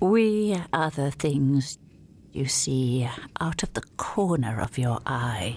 We are the things you see out of the corner of your eye.